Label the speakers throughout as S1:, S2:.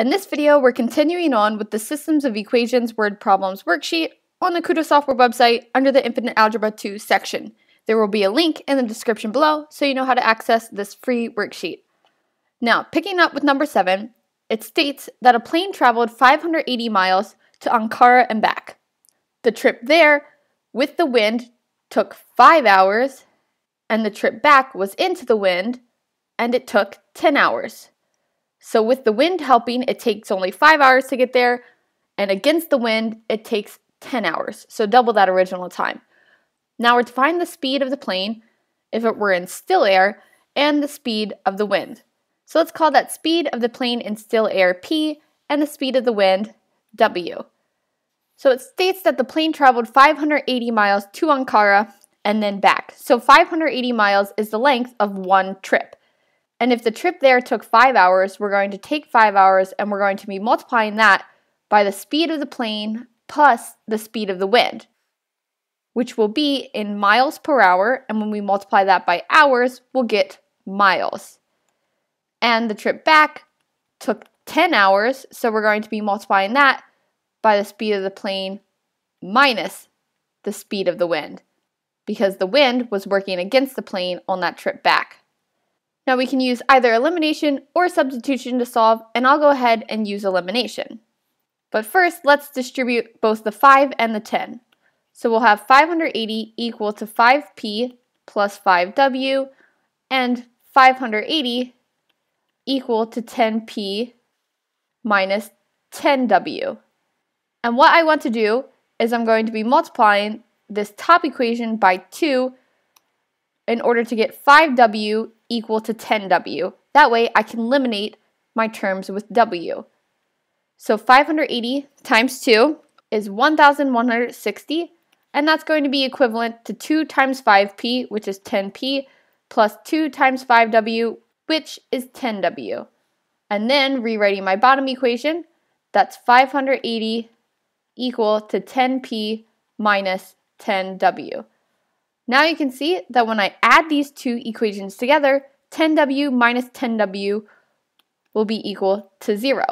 S1: In this video, we're continuing on with the Systems of Equations Word Problems worksheet on the Kuta Software website under the Infinite Algebra 2 section. There will be a link in the description below so you know how to access this free worksheet. Now, picking up with number 7, it states that a plane traveled 580 miles to Ankara and back. The trip there with the wind took 5 hours, and the trip back was into the wind, and it took 10 hours. So with the wind helping, it takes only five hours to get there, and against the wind, it takes 10 hours, so double that original time. Now we're to find the speed of the plane if it were in still air and the speed of the wind. So let's call that speed of the plane in still air P and the speed of the wind W. So it states that the plane traveled 580 miles to Ankara and then back. So 580 miles is the length of one trip. And if the trip there took five hours, we're going to take five hours and we're going to be multiplying that by the speed of the plane plus the speed of the wind, which will be in miles per hour. And when we multiply that by hours, we'll get miles. And the trip back took 10 hours, so we're going to be multiplying that by the speed of the plane minus the speed of the wind, because the wind was working against the plane on that trip back. Now we can use either elimination or substitution to solve, and I'll go ahead and use elimination. But first, let's distribute both the 5 and the 10. So we'll have 580 equal to 5p plus 5w, and 580 equal to 10p minus 10w. And what I want to do is I'm going to be multiplying this top equation by 2 in order to get 5w equal to 10w. That way I can eliminate my terms with w. So 580 times 2 is 1160, and that's going to be equivalent to 2 times 5p, which is 10p, plus 2 times 5w, which is 10w. And then rewriting my bottom equation, that's 580 equal to 10p minus 10w. Now you can see that when I add these two equations together, 10w minus 10w will be equal to 0.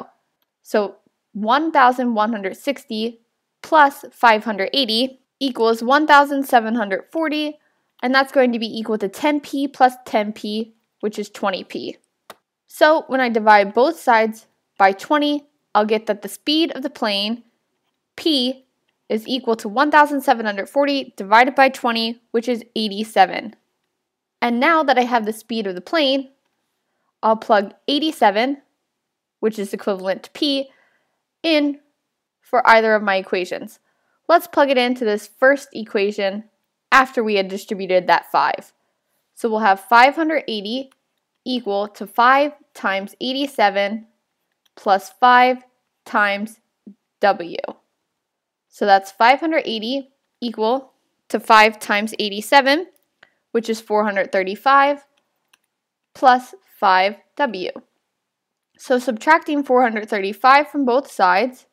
S1: So 1160 plus 580 equals 1740, and that's going to be equal to 10p plus 10p, which is 20p. So when I divide both sides by 20, I'll get that the speed of the plane, p, is equal to 1,740 divided by 20, which is 87. And now that I have the speed of the plane, I'll plug 87, which is equivalent to p, in for either of my equations. Let's plug it into this first equation after we had distributed that 5. So we'll have 580 equal to 5 times 87 plus 5 times w. So that's 580 equal to 5 times 87, which is 435, plus 5w. So subtracting 435 from both sides,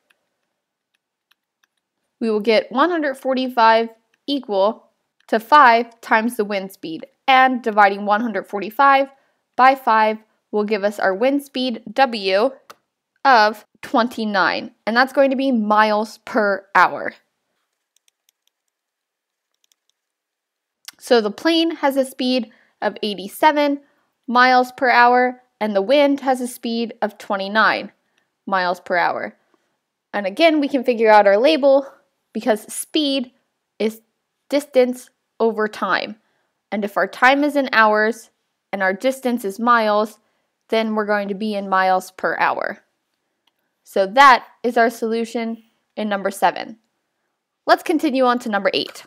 S1: we will get 145 equal to 5 times the wind speed. And dividing 145 by 5 will give us our wind speed W of 29, and that's going to be miles per hour. So the plane has a speed of 87 miles per hour, and the wind has a speed of 29 miles per hour. And again, we can figure out our label because speed is distance over time. And if our time is in hours and our distance is miles, then we're going to be in miles per hour. So that is our solution in number seven. Let's continue on to number eight.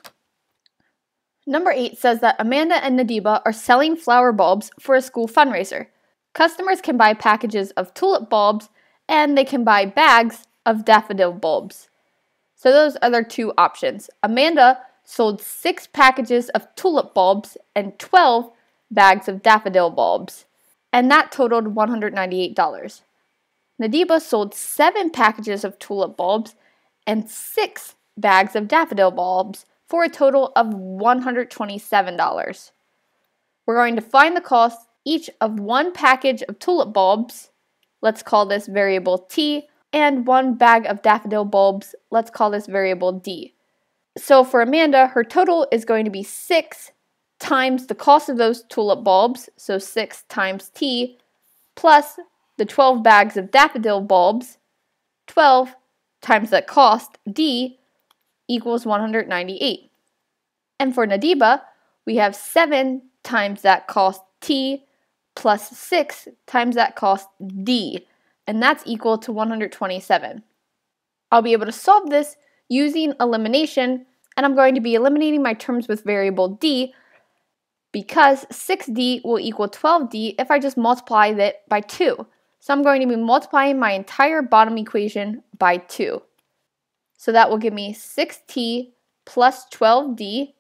S1: Number eight says that Amanda and Nadiba are selling flower bulbs for a school fundraiser. Customers can buy packages of tulip bulbs and they can buy bags of daffodil bulbs. So those are their two options. Amanda sold six packages of tulip bulbs and 12 bags of daffodil bulbs, and that totaled $198. Nadiba sold seven packages of tulip bulbs and six bags of daffodil bulbs for a total of $127. We're going to find the cost each of one package of tulip bulbs let's call this variable t, and one bag of daffodil bulbs, let's call this variable d. So for Amanda, her total is going to be 6 times the cost of those tulip bulbs, so 6 times t, plus the 12 bags of daffodil bulbs, 12 times that cost, d, equals 198. And for Nadiba, we have 7 times that cost, t, plus 6 times that cost, d, and that's equal to 127. I'll be able to solve this using elimination, and I'm going to be eliminating my terms with variable d because 6d will equal 12d if I just multiply it by 2. So I'm going to be multiplying my entire bottom equation by 2. So that will give me 6t plus 12d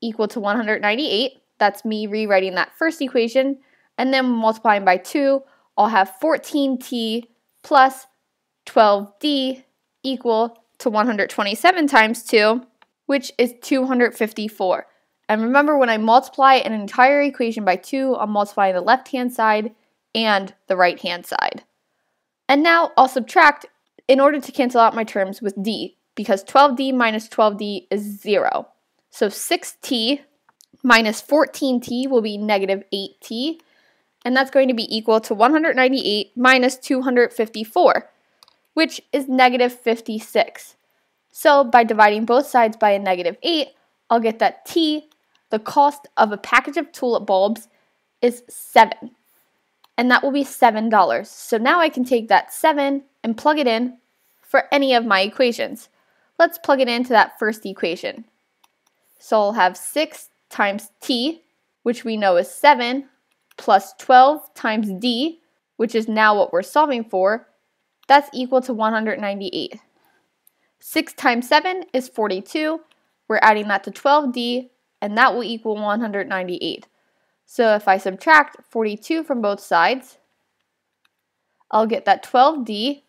S1: equal to 198. That's me rewriting that first equation. And then multiplying by 2, I'll have 14t plus 12d equal to 127 times 2, which is 254. And remember, when I multiply an entire equation by 2, I'm multiplying the left-hand side and the right-hand side. And now I'll subtract in order to cancel out my terms with d, because 12d minus 12d is 0. So 6t minus 14t will be negative 8t, and that's going to be equal to 198 minus 254, which is negative 56. So by dividing both sides by a negative 8, I'll get that t the cost of a package of tulip bulbs is 7 and that will be $7. So now I can take that 7 and plug it in for any of my equations. Let's plug it into that first equation. So I'll have 6 times t, which we know is 7, plus 12 times d, which is now what we're solving for, that's equal to 198. 6 times 7 is 42. We're adding that to 12d, and that will equal 198. So if I subtract 42 from both sides, I'll get that 12d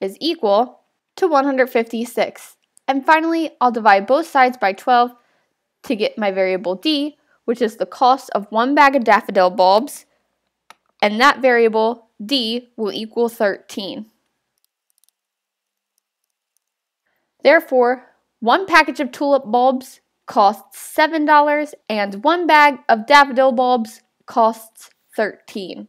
S1: is equal to 156. And finally, I'll divide both sides by 12 to get my variable d, which is the cost of one bag of daffodil bulbs, and that variable d will equal 13. Therefore, one package of tulip bulbs costs $7 and one bag of daffodil bulbs costs 13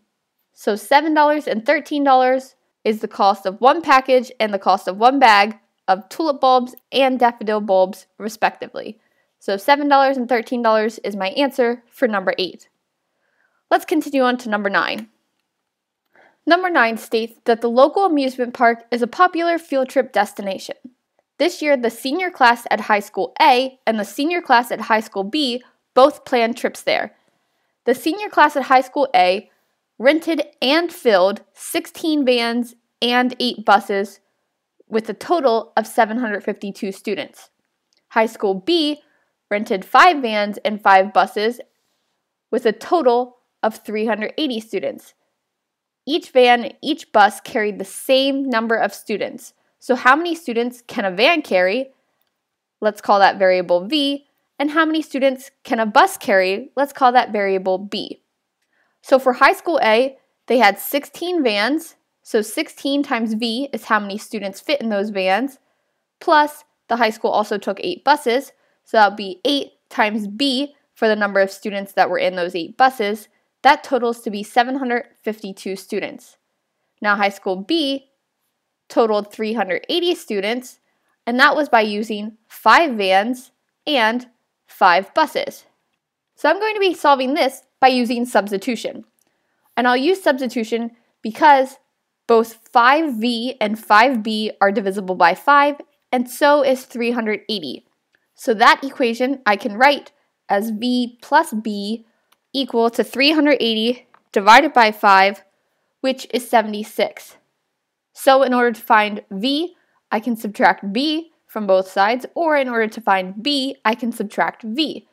S1: So $7 and $13 is the cost of one package and the cost of one bag of tulip bulbs and daffodil bulbs respectively. So $7 and $13 is my answer for number 8. Let's continue on to number 9. Number 9 states that the local amusement park is a popular field trip destination. This year, the senior class at High School A and the senior class at High School B both planned trips there. The senior class at High School A rented and filled 16 vans and 8 buses with a total of 752 students. High School B rented 5 vans and 5 buses with a total of 380 students. Each van and each bus carried the same number of students. So how many students can a van carry? Let's call that variable V. And how many students can a bus carry? Let's call that variable B. So for high school A, they had 16 vans. So 16 times V is how many students fit in those vans. Plus, the high school also took 8 buses. So that would be 8 times B for the number of students that were in those 8 buses. That totals to be 752 students. Now, high school B totaled 380 students, and that was by using five vans and five buses. So I'm going to be solving this by using substitution. And I'll use substitution because both 5v and 5b are divisible by 5, and so is 380. So that equation I can write as v plus b equal to 380 divided by 5, which is 76. So in order to find v, I can subtract b from both sides, or in order to find b, I can subtract v.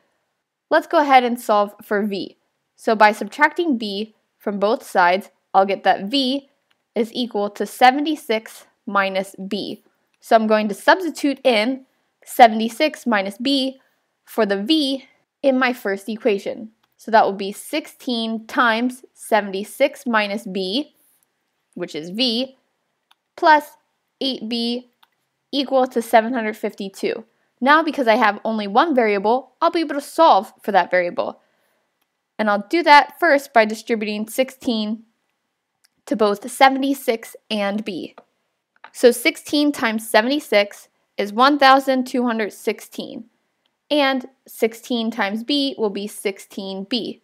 S1: Let's go ahead and solve for v. So by subtracting b from both sides, I'll get that v is equal to 76 minus b. So I'm going to substitute in 76 minus b for the v in my first equation. So that will be 16 times 76 minus b which is v, plus 8b equal to 752. Now, because I have only one variable, I'll be able to solve for that variable. And I'll do that first by distributing 16 to both 76 and b. So 16 times 76 is 1,216. And 16 times b will be 16b.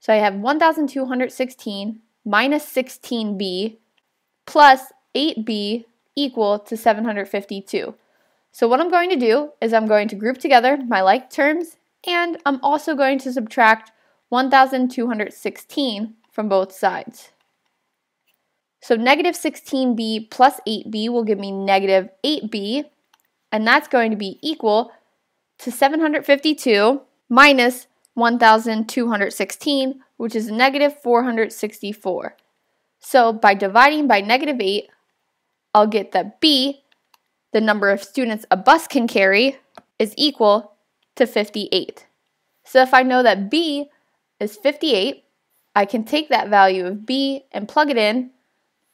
S1: So I have 1,216 minus 16b plus 8b equal to 752. So what I'm going to do is I'm going to group together my like terms and I'm also going to subtract 1,216 from both sides. So negative 16b plus 8b will give me negative 8b, and that's going to be equal to 752 minus 1,216, which is negative 464. So by dividing by negative 8, I'll get that b, the number of students a bus can carry, is equal to 58. So if I know that b is 58, I can take that value of b and plug it in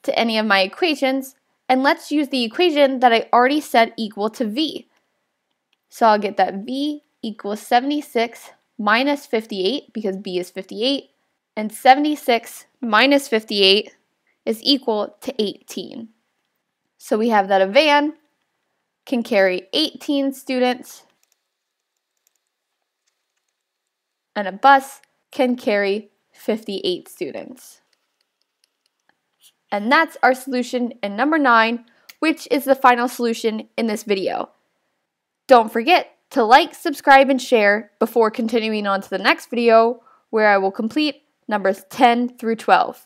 S1: to any of my equations, and let's use the equation that I already said equal to v. So I'll get that v equals 76 minus 58, because b is 58, and 76 minus 58 is equal to 18. So we have that a van can carry 18 students, and a bus can carry 58 students. And that's our solution in number 9, which is the final solution in this video. Don't forget to like, subscribe, and share before continuing on to the next video where I will complete numbers 10 through 12.